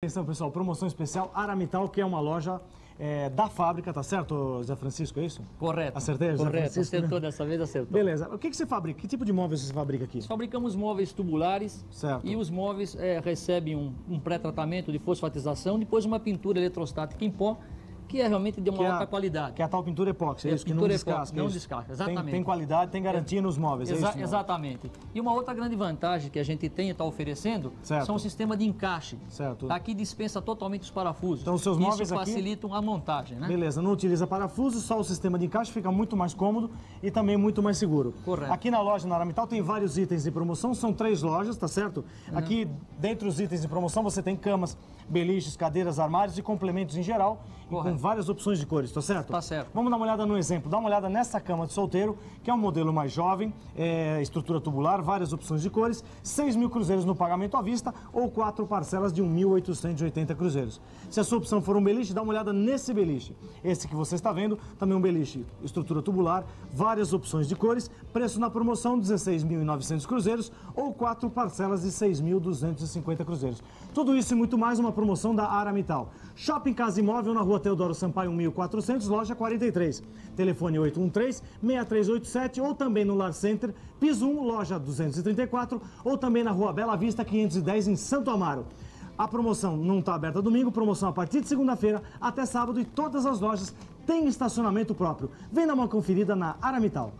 Atenção, pessoal, promoção especial Aramital, que é uma loja é, da fábrica, tá certo, Zé Francisco, é isso? Correto. Acertei, Zé Correto, Francisco, né? acertou dessa vez, acertou. Beleza. O que, que você fabrica? Que tipo de móveis você fabrica aqui? Nós fabricamos móveis tubulares Certo. e os móveis eh, recebem um, um pré-tratamento de fosfatização, depois uma pintura eletrostática em pó, que é realmente de uma Que é alta a- qualidade. Que é a tal pintura epóxi, é É, isso? Que não descasca. não é isso? descasca, Tem- exatamente. Tem, qualidade, tem garantia nos móveis, é Exa- isso? não? exatamente. E uma outra grande vantagem que a gente tem e está oferecendo Certo. são o sistema de encaixe. Certo. Aqui dispensa totalmente os parafusos. Então, os seus móveis Isso aqui- facilitam a montagem, né? Beleza, não utiliza parafuso, só o sistema de encaixe fica muito mais cômodo e também muito mais seguro. Correto. Aqui na loja na Aramital tem vários itens de promoção, são três lojas, tá certo? Uhum. Aqui, dentre os itens de promoção, você tem camas, beliches, cadeiras, armários e complementos em geral, e com várias opções de cores, tá certo? Tá certo. Vamos dar uma olhada no exemplo. Dá uma olhada nessa cama de solteiro, que é um modelo mais jovem, é, estrutura tubular, várias opções de cores, 6 mil cruzeiros no pagamento à vista ou quatro parcelas de 1.880 cruzeiros. Se a sua opção for um beliche, dá uma olhada nesse beliche. Esse que você está vendo, também um beliche, estrutura tubular, várias opções de cores, preço na promoção 16.900 cruzeiros ou quatro parcelas de 6.250 cruzeiros. Tudo isso e muito mais uma promoção da Aramital. Shopping Casa Imóvel na rua Teodoro Sampaio 1400, loja 43. Telefone 813-6387 ou também no Lar Center, piso 1, loja 234 ou também na rua Bela Vista 510 em Santo Amaro. A promoção não está aberta domingo, promoção a partir de segunda-feira até sábado e todas as lojas têm estacionamento próprio. Vem dar uma conferida na Aramital.